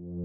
you